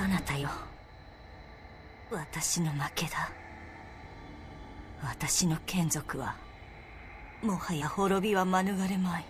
彼方よ。私の負けだ。私の眷属はもはや滅びは免れまい。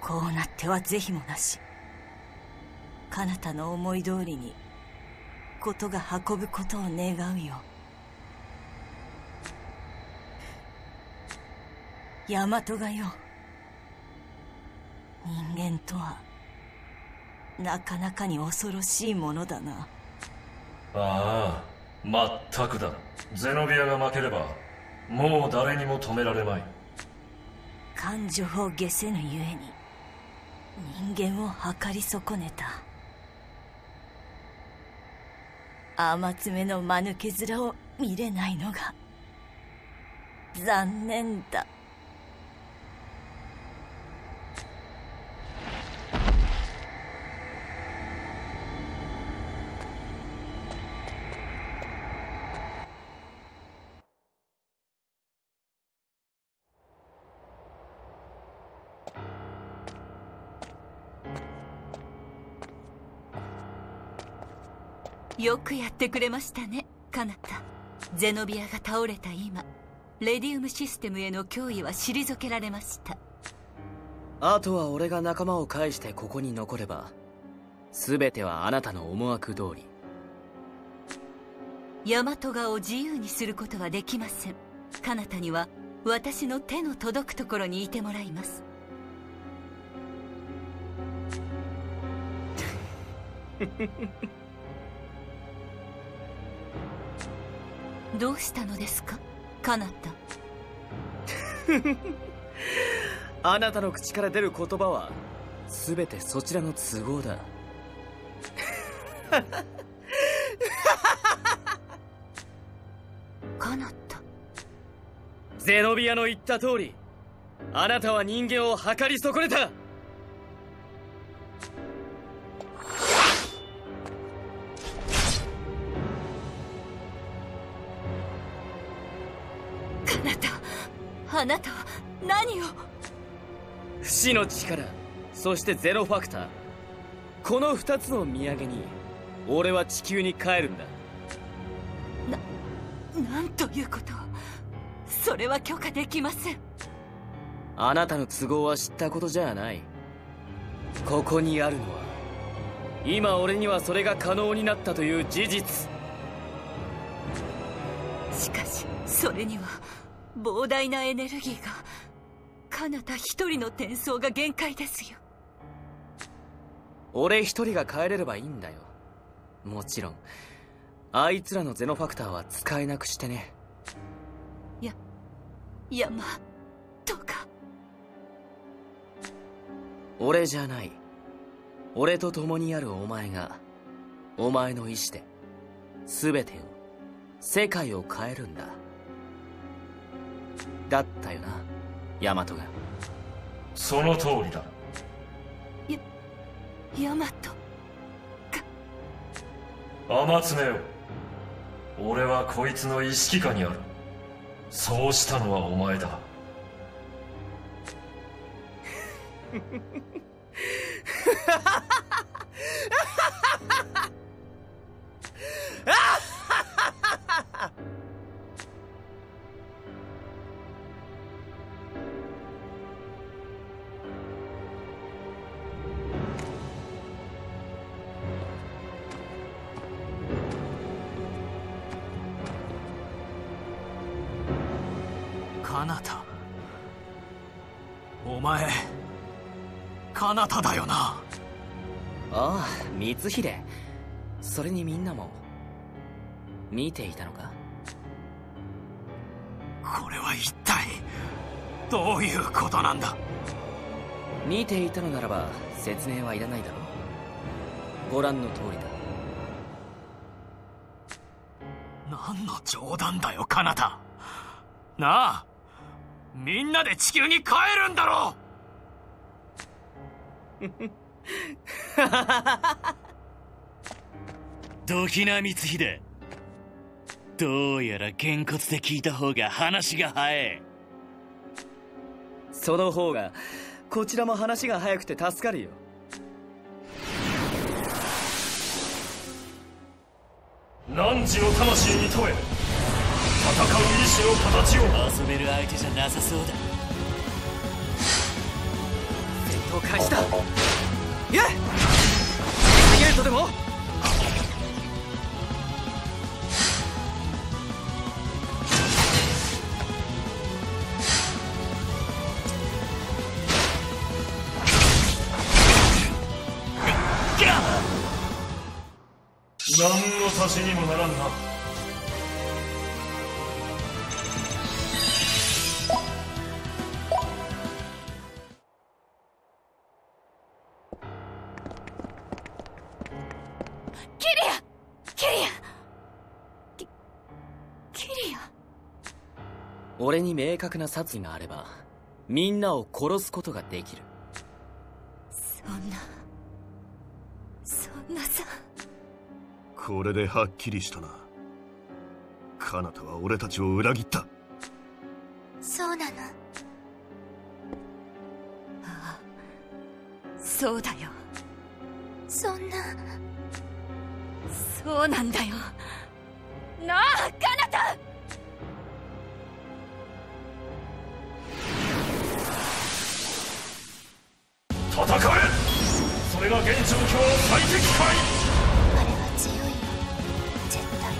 こうなっては是非もなし。彼方の思い通りに事が運ぶことを願うよ大和がよ。人間とはなかなかに恐ろしいものだな。ああまったくだゼノビアが負ければもう誰にも止められまい。感情を消せぬゆえに人間を計り損ねた。甘爪の間抜け面を見れないのが残念だよくやってくれましたねカナタ。ゼノビアが倒れた今レディウムシステムへの脅威は退けられました。あとは俺が仲間を返してここに残れば全てはあなたの思惑通り。ヤマトガを自由にすることはできません。カナタには私の手の届くところにいてもらいます どうしたのですか？カナタ。あなたの口から出る言葉は全てそちらの都合だ。カナタ。ゼノビアの言った通りあなたは人間を計り損ねたあなたは何を？不死の力そしてゼロファクター。この二つの土産に俺は地球に帰るんだ。なんということ？をそれは許可できませんあなたの都合は知ったことじゃない。ここにあるのは今俺にはそれが可能になったという事実。しかしそれには膨大なエネルギーが彼方一人の転送が限界ですよ。俺一人が帰れればいいんだよ。もちろん。あいつらのゼノファクターは使えなくしてね。や山とか。俺じゃない。俺と共にあるお前がお前の意志で全てを世界を変えるんだだったよな。ヤマトが。その通りだ。ヤマト。天爪よ。俺はこいつの意識下にある。そうしたのはお前だ カナタお前カナタだよな。ああ光秀。それにみんなも見ていたのか？これは一体どういうことなんだ？見ていたのならば説明はいらないだろう。ご覧の通りだ。何の冗談だよカナタ。なあみんなで地球に帰るんだろう。どナ光秀どうやらげんこつで聞いた方が話が早い。その方がこちらも話が早くて助かるよ。何時の魂に問え。戦う意志の形を遊べる相手じゃなさそうだ。戦闘開始だ。逃げるとでも？何の足しにもならんな明確な殺意があればみんなを殺すことができる。そんなそんなさ。これではっきりしたな。彼方は俺たちを裏切った。そうなの。ああそうだよ。そんなそうなんだよ。なあカナれが現状況最適解あれは強いよ絶対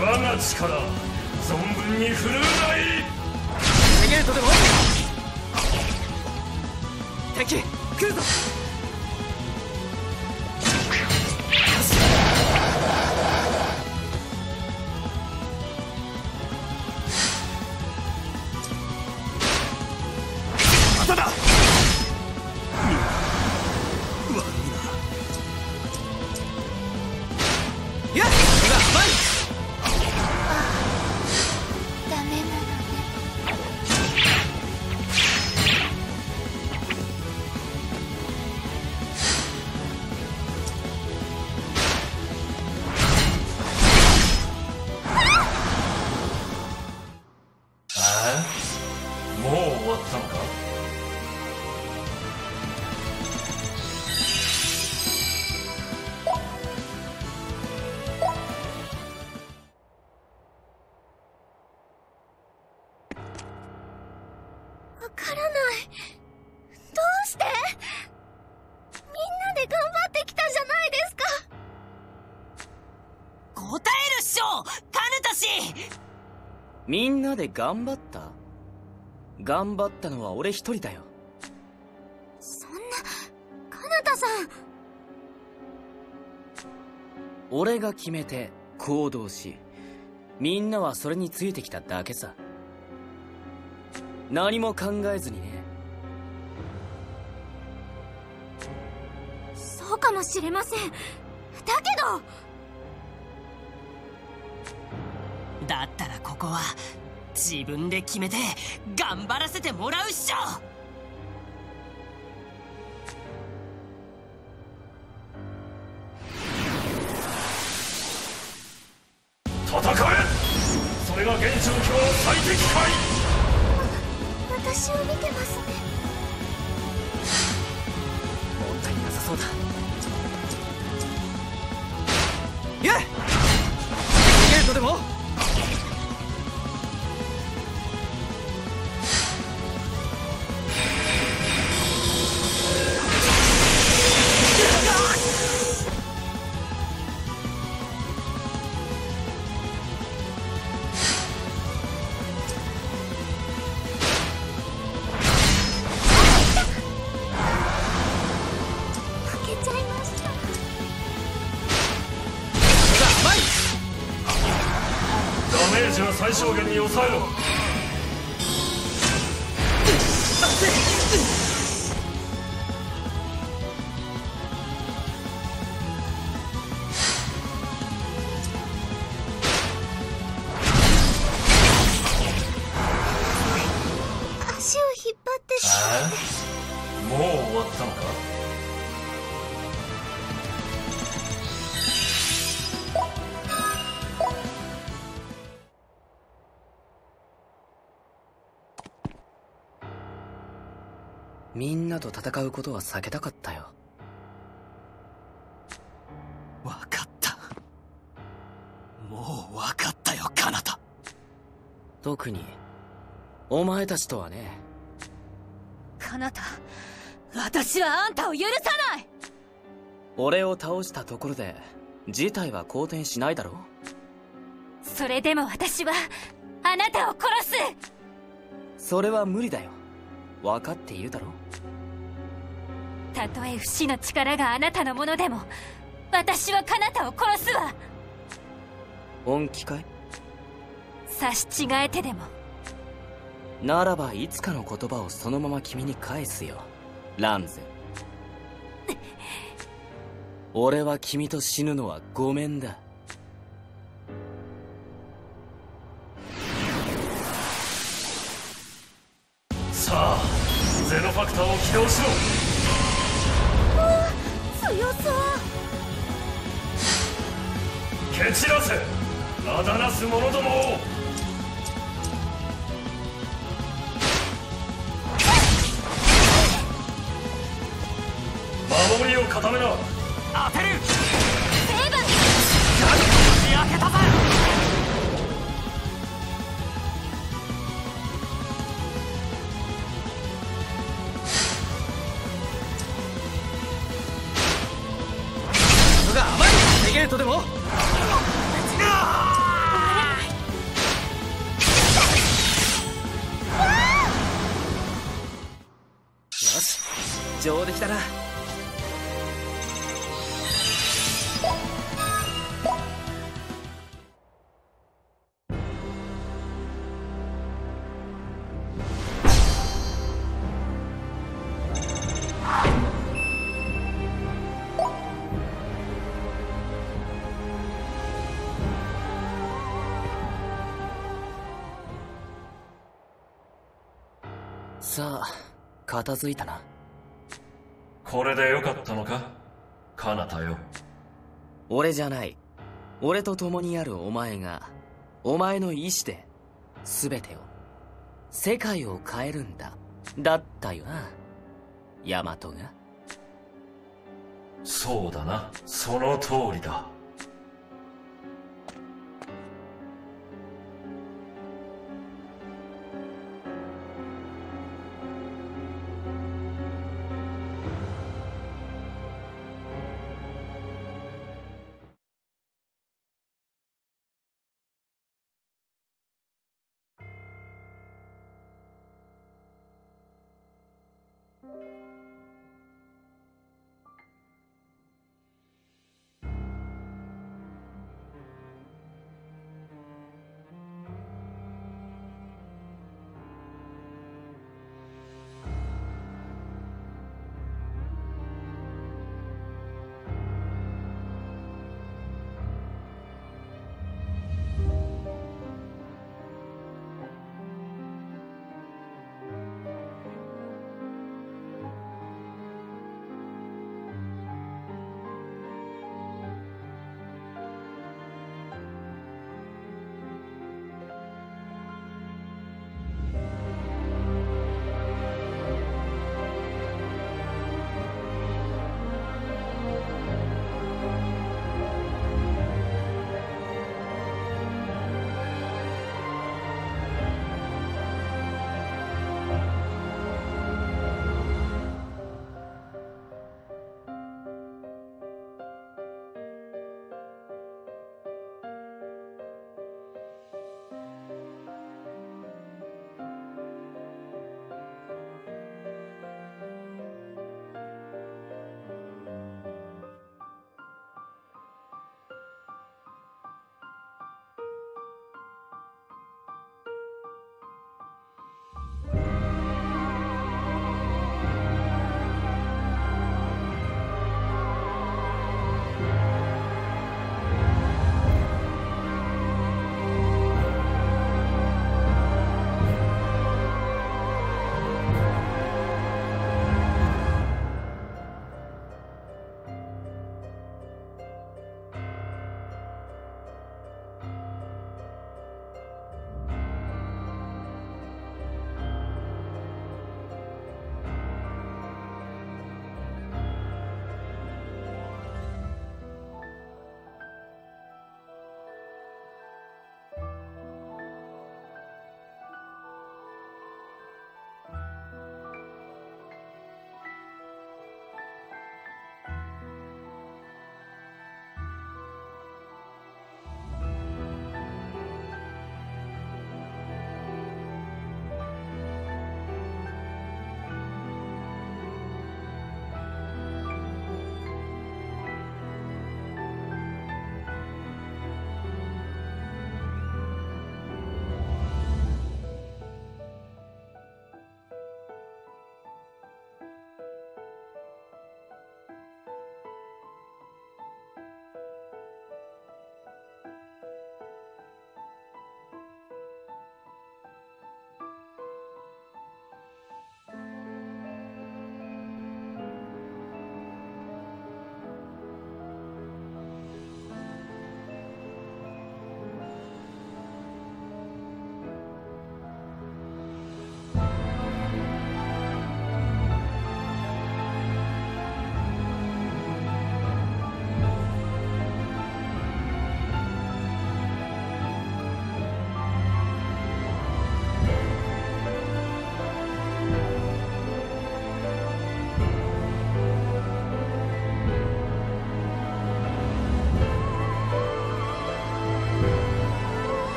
我が力存分に振るうがい逃げるとでも敵来るぞ。るっしょカヌタ氏みんなで頑張った？頑張ったのは俺一人だよ。そんなカナタさん。俺が決めて行動しみんなはそれについてきただけさ。何も考えずにね。そうかもしれません。だけどだったらここは自分で決めて頑張らせてもらうっしょ！最小限に抑えろ。みんなと戦うことは避けたかったよ。分かった。もう分かったよ彼方特にお前たちとはね。彼方私はあんたを許さない。俺を倒したところで事態は好転しないだろう。それでも私はあなたを殺す。それは無理だよ。分かっているだろう。たとえ不死の力があなたのものでも私は彼方を殺すわ。本気かい？差し違えてでも。ならばいつかの言葉をそのまま君に返すよ。ランゼ。俺は君と死ぬのはごめんだ。さあゼノファクターを起動しろあだなす者どもを。守りを固めな当てる。さあ片付いたな。これでよかったのか？カナタよ。俺じゃない。俺と共にあるお前がお前の意志で全てを世界を変えるんだ。だったよな。ヤマトが。そうだな。その通りだ